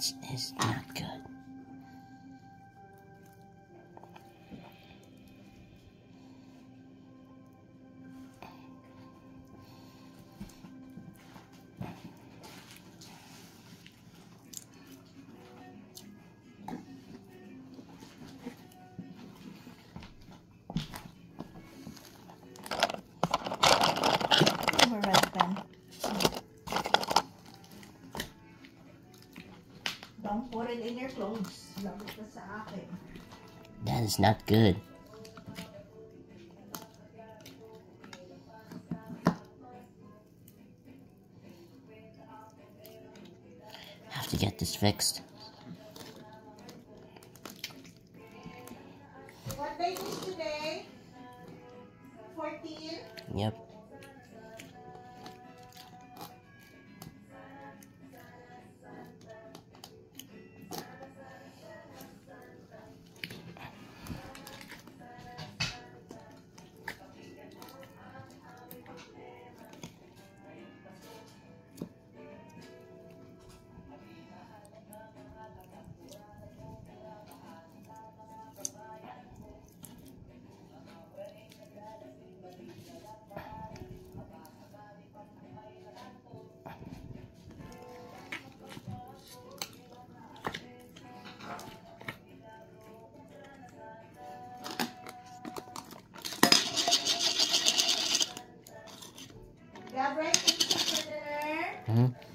you serious? That is not That is not good. Have to get this fixed. What day is today? 14? Yep. Mm-hmm.